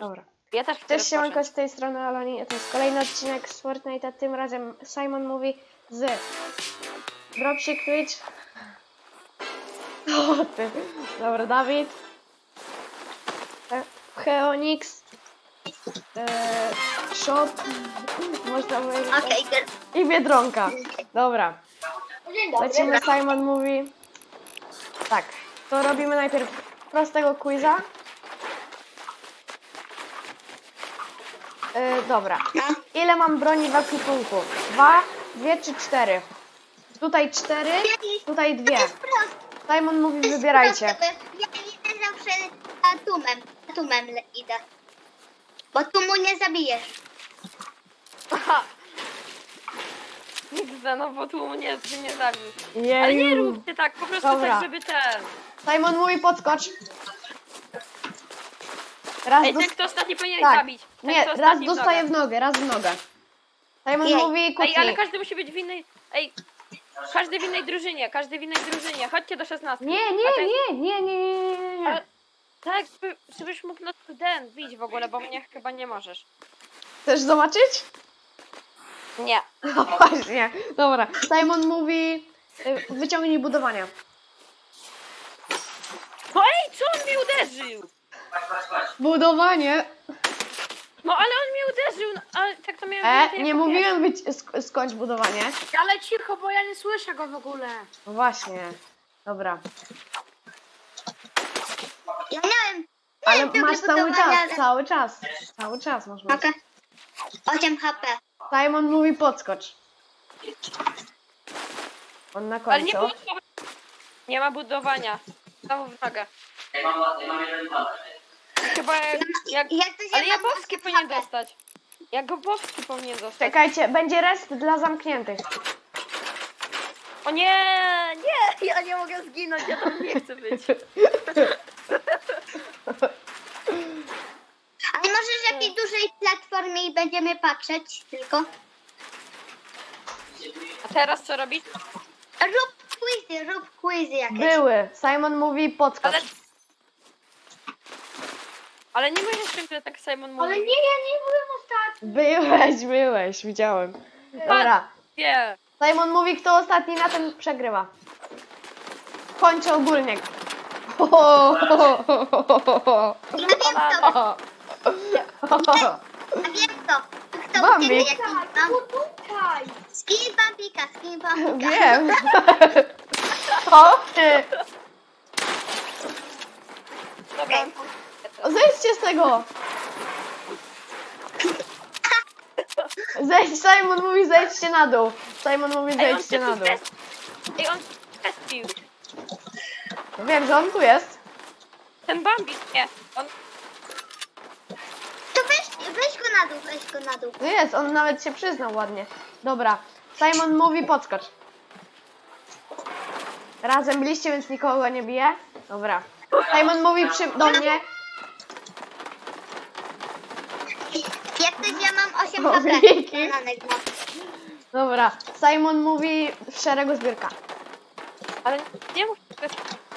Dobra. Ja też chcę Cześć, siemanko, z tej strony Aloni. To jest kolejny odcinek z Fortnite'a. Tym razem Simon mówi z Dropship Twitch. O, ty. Dobra, Dawid. E, Heonix. E, shop. Można powiedzieć. Okay, I Biedronka. Dobra. Lecimy, Simon mówi. Tak, to robimy najpierw prostego quiza. Yy, dobra. Ile mam broni w ekwipunku? Dwa, dwie czy cztery? Tutaj cztery, tutaj To dwie. jest proste. Simon mówi, to jest wybierajcie. proste, bo Ja idę zawsze atumem. Atumem le- idę. Bo tu mu nie zabijesz. Aha. Nigdy, no bo tu mnie ty nie zabił. Ale nie Jeju. róbcie tak, po prostu Dobra. tak, żeby ten. Simon mówi, podskocz. Raz Ej, ten kto ostatni powinien tak. zabić. Nie, raz ostatni w nogę. w nogę, raz w nogę. Simon Jej. mówi, Ej, ale kucnij. każdy musi być w innej. Ej, każdy w innej drużynie, każdy w innej drużynie. Chodźcie do 16. Nie, A nie, ten- nie, nie, nie, nie, nie, nie. Ale- Tak, żeby- żebyś mógł na ten bić w ogóle, bo mnie chyba nie możesz. Chcesz zobaczyć? Nie. No właśnie, dobra. Simon mówi, y, wyciągnij budowania. No ej, co on mnie uderzył? Budowanie? No ale on mnie uderzył, no, ale tak to miałem E, nie mówiłem być, sk- skończ budowanie. Ale cicho, bo ja nie słyszę go w ogóle. No właśnie, dobra. Ja miałem. Ale miałem masz cały czas, cały czas. Cały czas masz mieć. Okej. 8 HP. Simon mówi podskocz. On na Ale nie, końcu. nie ma budowania. Znowu w nogę. Chyba jak, jak Jak to się Ale osiem powinien dostać. Jagobowski powinien dostać. Czekajcie, będzie rest dla zamkniętych. O nie, nie, ja nie mogę zginąć, ja tam nie chcę być. Ale może z jakiej dużej platformie i będziemy patrzeć tylko. A teraz co robić? Rób quizy, rób quizy jakieś. Były. Simon mówi. Ale... Ale nie możesz ciągle tak Simon mówi. Ale nie, ja nie byłem ostatni. Byłeś, byłeś, widziałem. Dobra. Nie. Simon mówi, kto ostatni na tym przegrywa. Kończę ogólnie. Ja wiem kto, ja wiem kto. Kto Bambi. ucieknie jaki Tak, no. tu tutaj. Skin Bambika, skin Bambika. Wiem. O, ty. Dobra. Zejdźcie z tego. Zejdź, Simon mówi, zejdźcie na dół. Simon mówi, zejdźcie na dół. Ej, on tespił. Wiem, że on tu jest. Ten Bambi, nie. On... To weź, weź go na dół, weź go na dół. No jest, on nawet się przyznał ładnie. Dobra. Simon mówi, podskocz. Razem byliście, więc nikogo nie bije. Dobra. Simon mówi przy, do mnie. Jak ktoś ja mam 8 O, HP. Dobra. Simon mówi w szeregu zbiórka. Ale nie mów...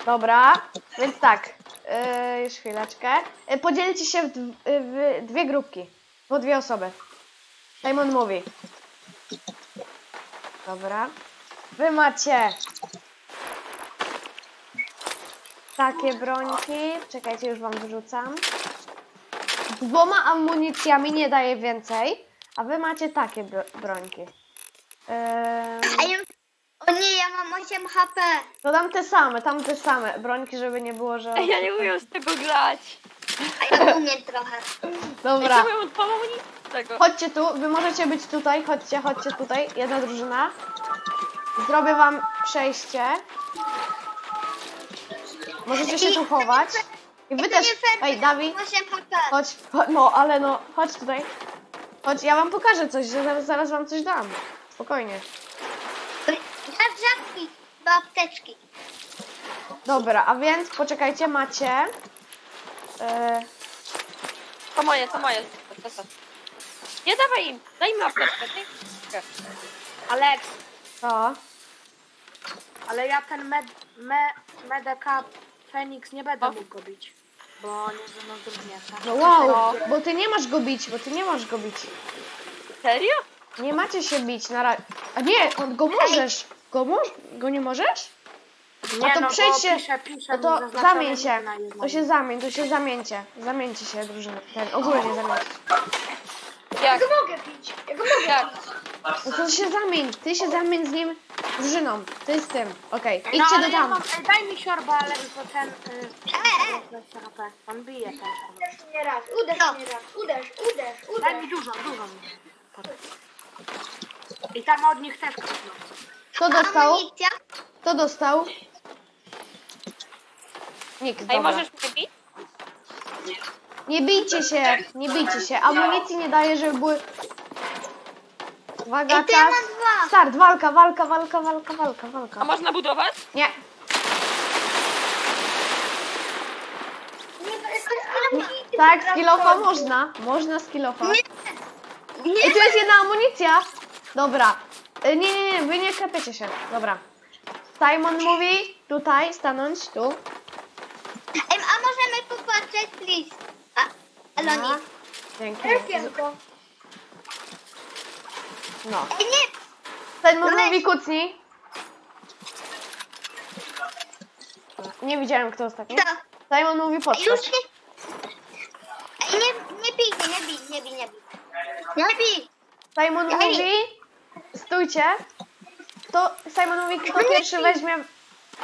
Dobra, więc tak, yy, już chwileczkę. Yy, podzielcie się w, dw- w dwie grupki, po dwie osoby. Simon mówi. Dobra. Wy macie takie brońki. Czekajcie, już wam wyrzucam. Dwoma amunicjami nie daje więcej, a wy macie takie bro- brońki. Yy, A ja, o nie, ja mam 8 HP. to dam te same, tam te same brońki, żeby nie było, że... Ej, ja nie umiem z tego grać. A ja umiem trochę. Dobra. Ja umiem z tego. Chodźcie tu, wy możecie być tutaj, chodźcie, chodźcie tutaj, jedna drużyna. Zrobię wam przejście. Możecie się tu chować. I wy też. Ej, Dawid, 8 HP. chodź, chodź, no ale no, chodź tutaj. Chodź, ja wam pokażę coś, że zaraz, zaraz wam coś dam. Spokojnie. Żab, żabki, do apteczki. Dobra, a więc poczekajcie, macie. e, To moje, to moje. To, to, to. Nie dawaj im, daj mi apteczkę. nie? Alex, to. ale ja ten med, me, Medeka Fenix nie będę mógł go bić. Bo nie ze mną. No wow, bo ty nie masz go bić, bo ty nie masz go bić. Serio? Nie macie się bić na razie. A nie, on go możesz. Go, mo go nie możesz? Nie, to no, przejdź się- Piszę, piszę, No to zamień się. To się zamień, to się zamieńcie. Zamieńcie się drużyny. Ten, ogólnie zamieńcie. Jak? Ja go mogę pić. Ja go mogę Jak? No to się zamień. Ty się zamień z nim drużyną. Ty z tym. Okej, no, idźcie ale do ja tam. mam, e, daj mi siorba, ale bo ten... Y, E, e. 20 HP. On bije ten. Uderz mnie raz, uderz Co? mnie raz, uderz, uderz, Daj uderz. mi dużą, dużą. I tam od nich też kupię. Kto dostał? Amunicja? Kto dostał? Nikt, Ej, dobra. możesz mnie bić? Nie bijcie się, nie bijcie się. Amunicji nie daje, żeby były... Uwaga, Ej, to ja czas. mam dwa. Start, walka, walka, walka, walka, walka, A walka. można budować? Nie, Nie, to jest tak, skillofa można. Można skillofa. Nie, I tu jest jedna amunicja. Dobra. Y, Nie, nie, nie, wy nie klepiecie się. Dobra. Simon mówi tutaj stanąć, tu. A możemy popatrzeć, please? Aha. Dzięki. Elfienko. No. Ej, nie, No weź. mówi kucnij. Nie widziałem kto ostatni. to. Simon mówi Już podskocz. nie... Ej, nie, nie bij, nie bij, nie bij, nie bij. Nie bij. Simon Ej. mówi stójcie. Kto, Simon mówi kto pierwszy weźmie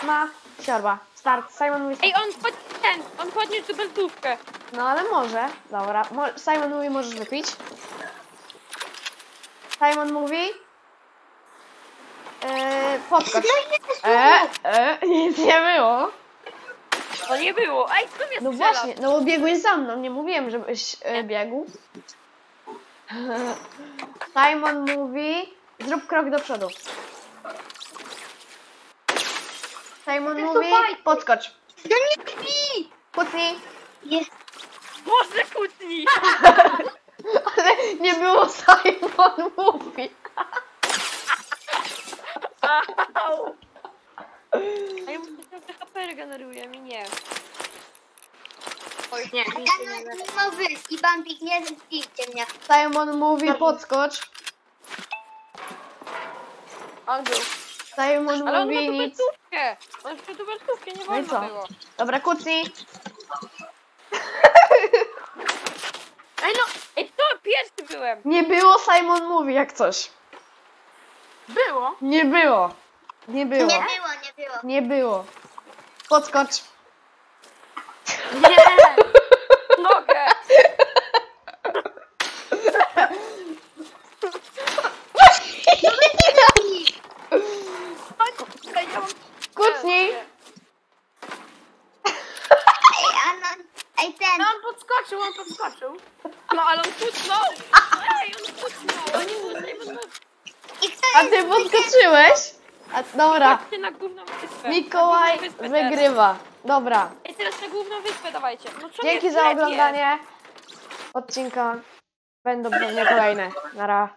ma siorba. Start. Simon mówi Ej, on pod ten, on podniósł dubeltówkę. No ale może. Dobra. Mo Simon mówi, możesz wypić. Simon mówi. Yy, podskocz. No E, e, nic nie było. To nie było. Ej, kto mnie No strzela? właśnie, no bo biegłeś za mną, nie mówiłem, żebyś e, biegł. Simon mówi, zrób krok do przodu. Simon mówi, fajnie. podskocz. No nie bij. Kucnij. Jest. Boże, kłótni! Ale nie było Simon mówi. Au. A ja muszę te HP regeneruje, mi nie. Nie, Ja no, mimo wyjść i Bambik, nie zbijcie mnie. Simon mówi, podskocz. On był. Simon Ale on ma mówi nic. On ma dubeltówkę, nie No i wolno co? było. Dobra, kucnij. Ej, no! Ej, to pierwszy byłem! Nie było Simon mówi jak coś. Było. Nie było. Nie było. Nie było, nie było. Nie było. Podskocz. Nie. Nogę! No wy nie robi. Ej, ja mam... Kucnij. Ej, Anon, ej ten. No on podskoczył, on podskoczył. No, ale on kucnął! Ej, on kucnął! Oni kucnął, kucnął. I kto A ty podskoczyłeś? A, dobra. Chodźcie na główną wyspę. Mikołaj główną wyspę teraz. wygrywa. Dobra. Ej, teraz na główną wyspę dawajcie. No co Dzięki za oglądanie odcinka. Będą pewnie kolejne. Nara.